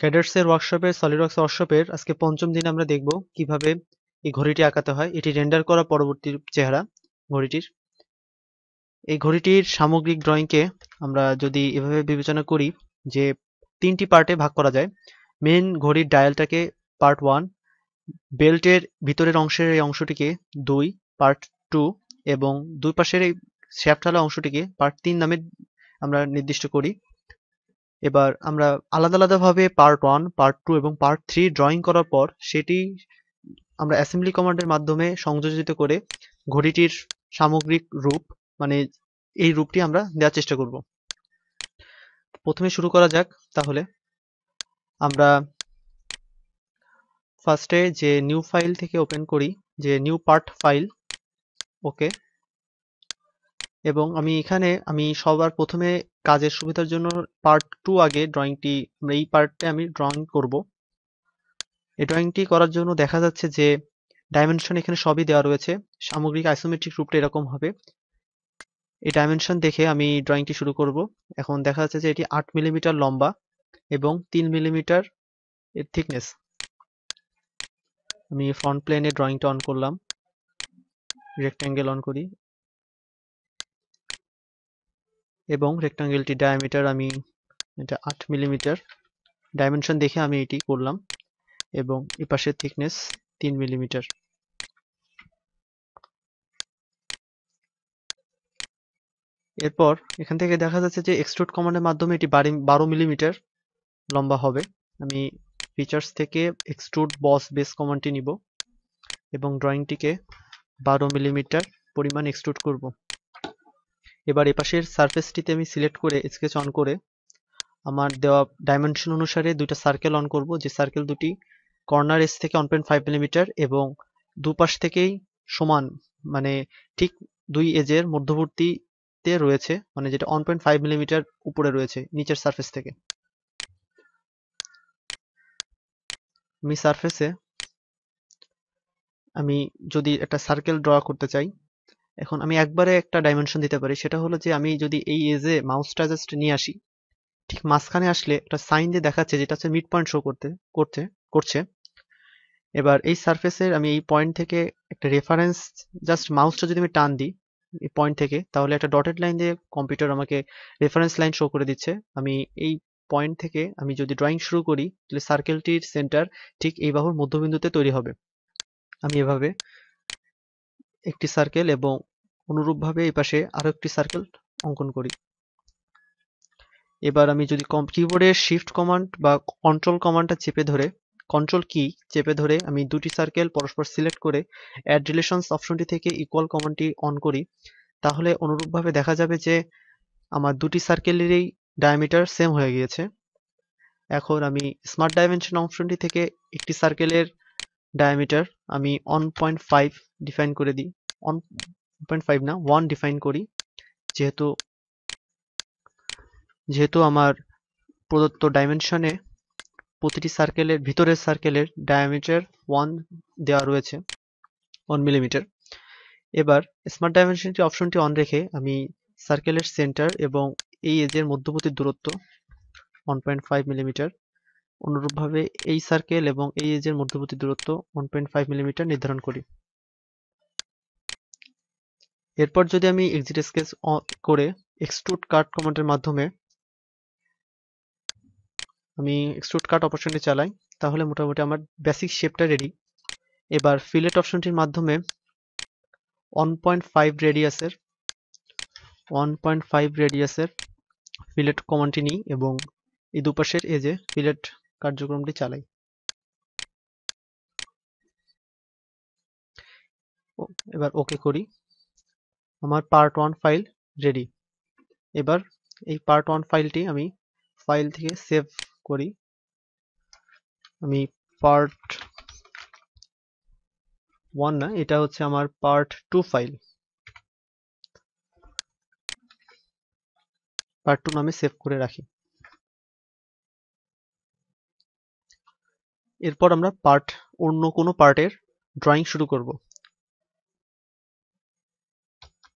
ক্যাডার্সের ওয়ার্কশপের SolidWorks ওয়ার্কশপের আজকে পঞ্চম দিন আমরা দেখব কীভাবে এই ঘড়িটি আঁকাতে হয়। এটি রেন্ডার করা পরবর্তী চেহারা ঘড়িটির। এই ঘড়িটির সামগ্রিক ড্রয়িংকে আমরা যদি এভাবে বিবেচনা করি যে তিনটি পার্টে ভাগ করা যায় মেন ঘড়ির ডায়ালটাকে পার্ট ওয়ান বেল্টের ভিতরের অংশের এই অংশটিকে দুই পার্ট টু এবং দুই পাশের এই শ্যাফটালা অংশটিকে পার্ট তিন নামে আমরা নির্দিষ্ট করি। এবার আমরা আলাদা আলাদাভাবে পার্ট ওয়ান পার্ট টু এবং পার্ট থ্রি ড্রয়িং করার পর সেটি আমরা অ্যাসেম্বলি কমান্ডের মাধ্যমে সংযোজিত করে ঘড়িটির সামগ্রিক রূপ মানে এই রূপটি আমরা দেওয়ার চেষ্টা করব। প্রথমে শুরু করা যাক তাহলে। আমরা ফার্স্টে যে নিউ ফাইল থেকে ওপেন করি, যে নিউ পার্ট ফাইল ওকে এবং আমি এখানে, আমি সবার প্রথমে কাজের সুবিধার জন্য পার্ট টু আগে ড্রয়িংটি এই পার্টে আমি ড্রয়িং করব। এই ড্রয়িংটি করার জন্য দেখা যাচ্ছে যে ডাইমেনশন এখানে সবই দেওয়া রয়েছে। সামগ্রিক আইসোমেট্রিক রূপটা এরকম হবে। এই ডাইমেনশন দেখে আমি ড্রয়িংটি শুরু করব। এখন দেখা যাচ্ছে যে এটি আট মিলিমিটার লম্বা এবং তিন মিলিমিটার এর থিকনেস আমি ফ্রন্ট প্লেনে ড্রয়িংটা অন করলাম। রেক্ট্যাঙ্গেল অন করি। এবং রেক্টাঙ্গেলটি ডায়ামিটার আমি এটা আট মিলিমিটার ডাইমেনশন দেখে আমি এটি করলাম এবং এপাশের থিকনেস তিন মিলিমিটার এরপর এখান থেকে দেখা যাচ্ছে যে এক্সট্রুড কমান্ডের মাধ্যমে এটি বারো মিলিমিটার লম্বা হবে। আমি ফিচার্স থেকে এক্সট্রুড বস বেস কমান্ডটি নিব এবং ড্রয়িংটিকে বারো মিলিমিটার পরিমাণ এক্সট্রুড করব। এবার এপাশের সারফেসটিতে আমি সিলেক্ট করে স্কেচ অন করে আমার দেওয়া ডাইমেনশন অনুসারে দুইটা সার্কেল অন করব, যে সার্কেল দুটি কর্নার এস থেকে ওয়ান পয়েন্ট ফাইভ মিলিমিটার এবং দুপাশ থেকেই সমান মানে ঠিক দুই এজের মধ্যবর্তীতে রয়েছে মানে যেটা ওয়ান পয়েন্ট ফাইভ মিলিমিটার উপরে রয়েছে, নিচের সারফেস থেকে। আমি সারফেসে আমি যদি একটা সার্কেল ড্র করতে চাই এখন আমি একবারে একটা ডাইমেনশন দিতে পারি। সেটা হলো যে আমি যদি এই এজে মাউসটা জাস্ট নিয়ে আসি, ঠিক মাঝখানে আসলে একটা সাইন দিয়ে দেখাচ্ছে যেটা হচ্ছে মিড পয়েন্ট শো করতে করতে করছে। এবার এই সারফেসের আমি এই পয়েন্ট থেকে একটা রেফারেন্স জাস্ট মাউসটা যদি আমি টান দিই, এই পয়েন্ট থেকে, তাহলে একটা ডটেড লাইন দিয়ে কম্পিউটার আমাকে রেফারেন্স লাইন শো করে দিচ্ছে। আমি এই পয়েন্ট থেকে আমি যদি ড্রয়িং শুরু করি, তাহলে সার্কেলটির সেন্টার ঠিক এই বাহুর মধ্যবিন্দুতে তৈরি হবে। আমি এভাবে একটি সার্কেল এবং অনুরূপভাবে এই পাশে আরও একটি সার্কেল অঙ্কন করি। এবার আমি যদি কিবোর্ডের শিফট কমান্ড বা কন্ট্রোল কমান্ডটা চেপে ধরে কন্ট্রোল কি চেপে ধরে আমি দুটি সার্কেল পরস্পর সিলেক্ট করে অ্যাড রিলেশনস অপশনটি থেকে ইকুয়াল কমান্ডটি অন করি, তাহলে অনুরূপভাবে দেখা যাবে যে আমার দুটি সার্কেলেরই ডায়ামিটার সেম হয়ে গিয়েছে। এখন আমি স্মার্ট ডাইমেনশন অপশনটি থেকে একটি সার্কেলের ডায়ামিটার আমি ওয়ান পয়েন্ট ফাইভ ডিফাইন করে দিই। ওয়ান পয়েন্ট ফাইভ না ওয়ান ডিফাইন করি। যেহেতু যেহেতু আমার প্রদত্ত ডাইমেনশনে প্রতিটি সার্কেলের ভিতরের সার্কেলের ডায়ামিটার ওয়ান দেওয়া রয়েছে ওয়ান মিলিমিটার এবার স্মার্ট ডাইমেনশনটি অপশনটি অন রেখে আমি সার্কেলের সেন্টার এবং এই এজের মধ্যবর্তী দূরত্ব ওয়ান পয়েন্ট ফাইভ মিলিমিটার অনুরূপভাবে এই সার্কেল এবং এই এজের মধ্যবর্তী দূরত্ব ওয়ান পয়েন্ট ফাইভ মিলিমিটার নির্ধারণ করি। এরপর যদি আমি এক্সিট স্কেচ করে এক্সট্রুড কাট কমান্ডের মাধ্যমে আমি এক্সট্রুড কাট অপশনটি চালাই, তাহলে মোটামুটি আমার বেসিক শেপটা রেডি এবার ফিলেট অপশনটির মাধ্যমে ওয়ান পয়েন্ট ফাইভ রেডিয়াসের ওয়ান পয়েন্ট ফাইভ রেডিয়াসের ফিলেট কমান্ডটি নিই এবং এই দুপাশের এজে ফিলেট কার্যক্রমটি চালাই। এবার ওকে করি। আমার পার্ট ওয়ান ফাইল রেডি এবার এই পার্ট ওয়ান ফাইলটি আমি ফাইল থেকে সেভ করি। আমি পার্ট ওয়ান না, এটা হচ্ছে আমার part two file part two নামে সেভ করে রাখি। এরপর আমরা পার্ট অন্য কোনো পার্টের ড্রয়িং শুরু করব।